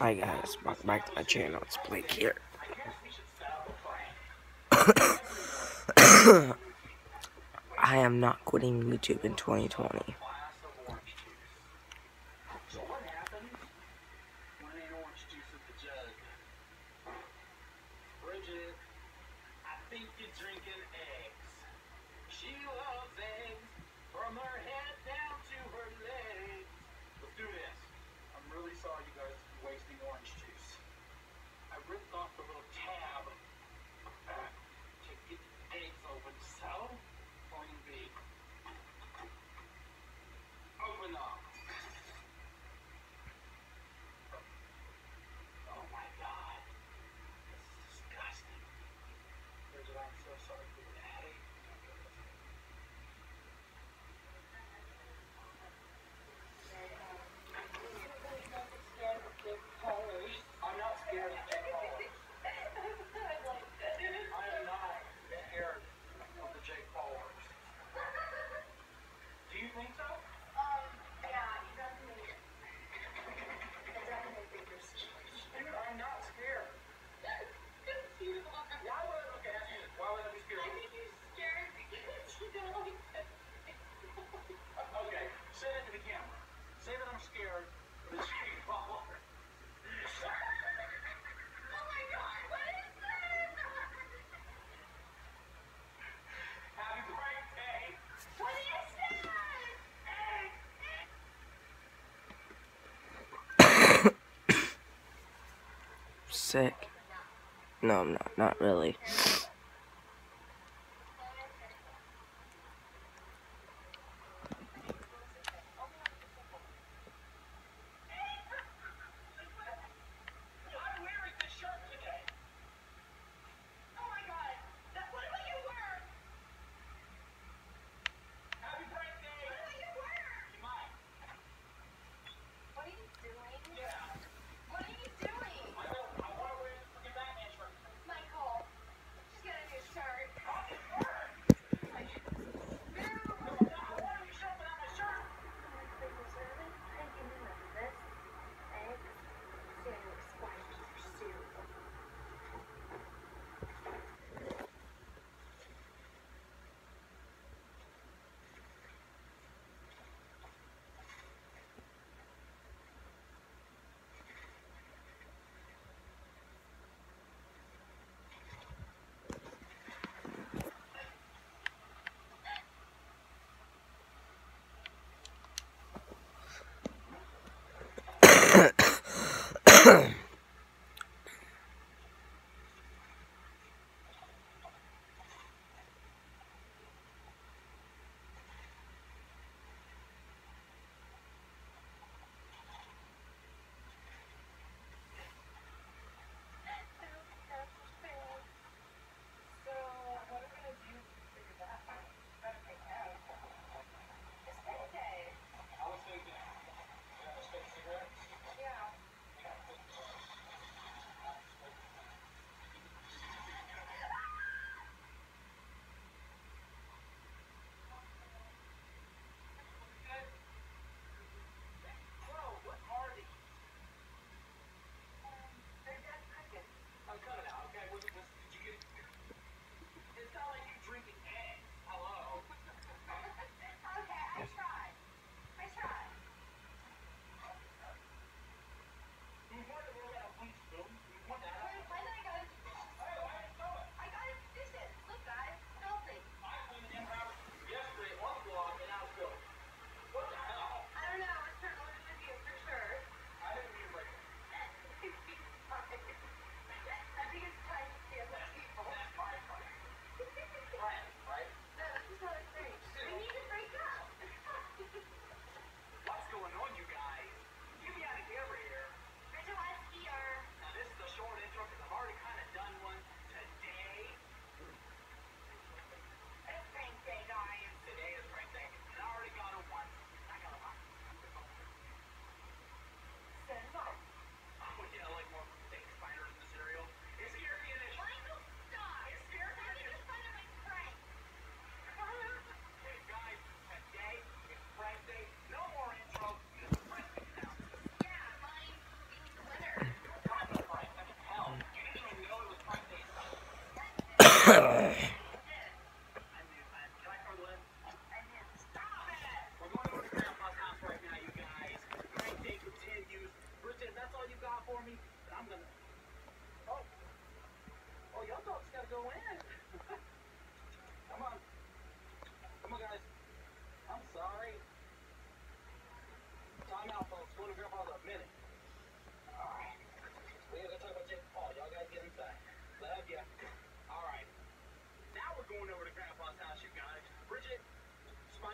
Hi guys, welcome back to my channel, it's Blake here. I am not quitting YouTube in 2020. sick. No, I'm not. Not really.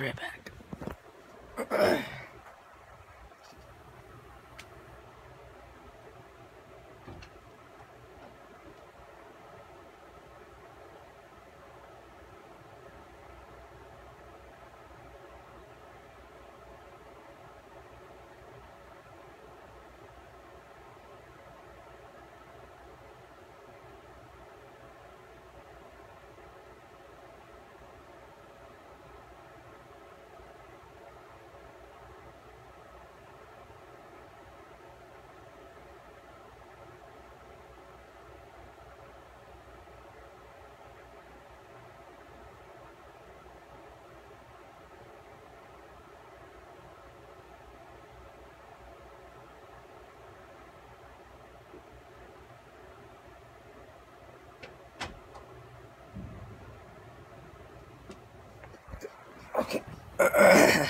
right back. uh,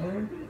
Mm-hmm.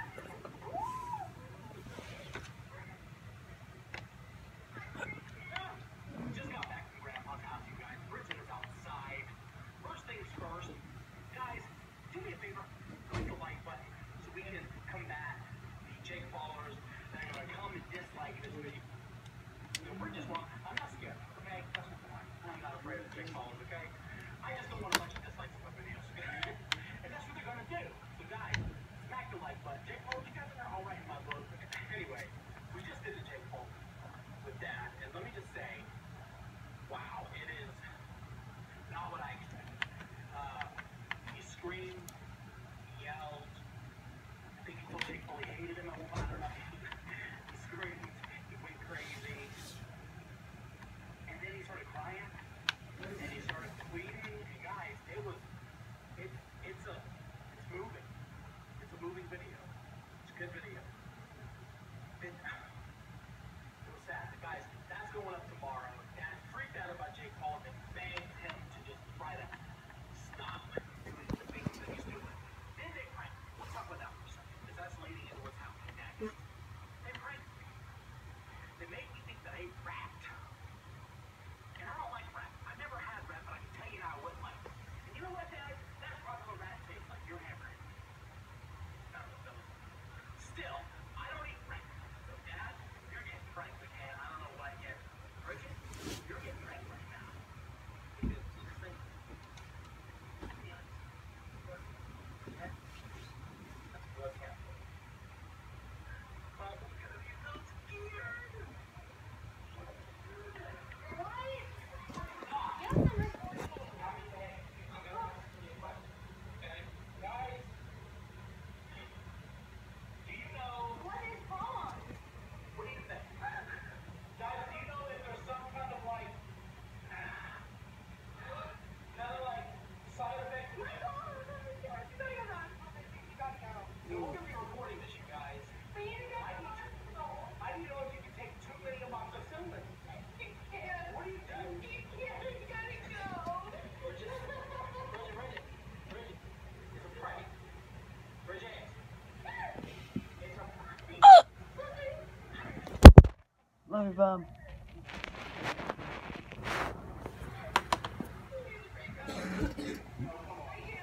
over.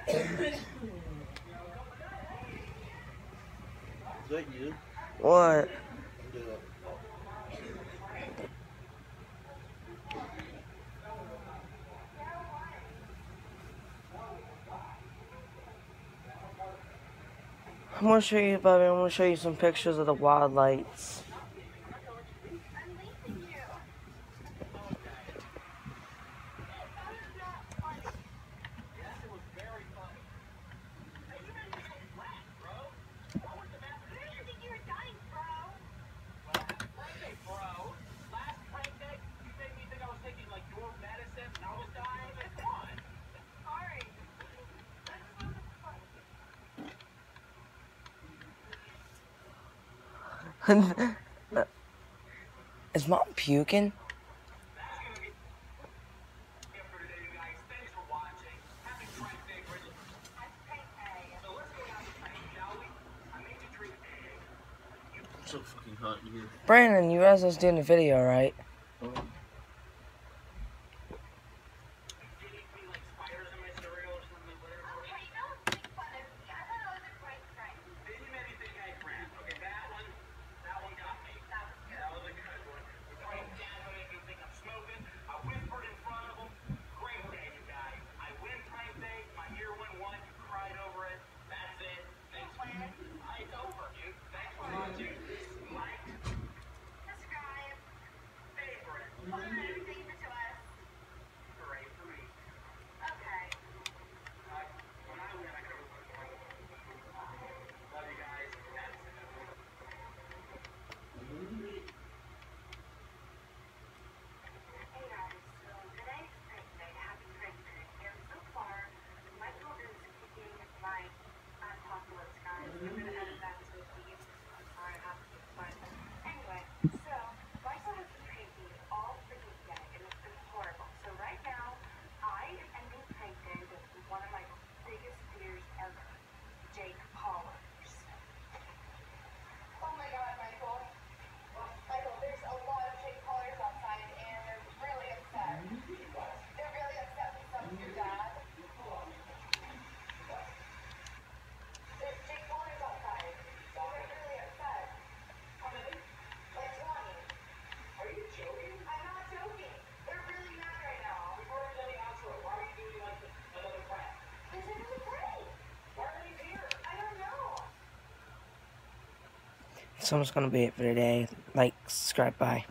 Is that you? What? I'm gonna show you, Bobby. I'm gonna show you some pictures of the wild lights. Is mom puking? So fucking hot in here. Brandon, you guys was doing the video, right? Oh. So I'm just gonna be it for today. Like, subscribe, bye.